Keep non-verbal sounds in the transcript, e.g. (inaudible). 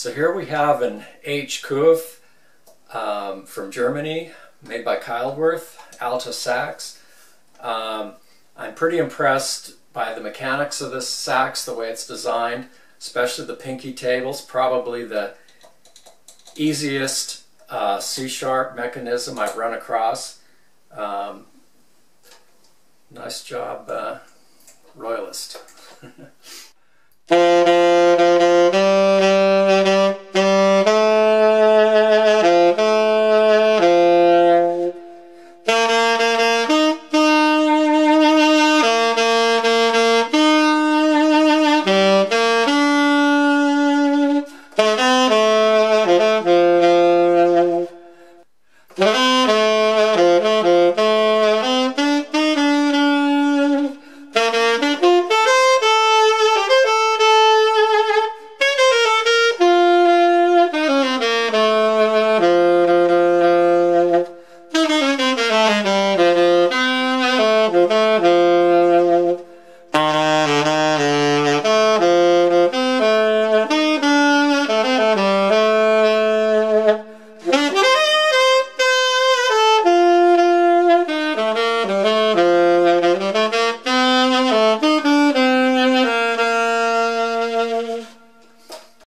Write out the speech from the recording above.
So here we have an H. Couf um, from Germany, made by Keilwerth, Alto sax. Um, I'm pretty impressed by the mechanics of this sax, the way it's designed, especially the pinky tables, probably the easiest uh, C-sharp mechanism I've run across. Um, nice job, uh, Royalist. (laughs)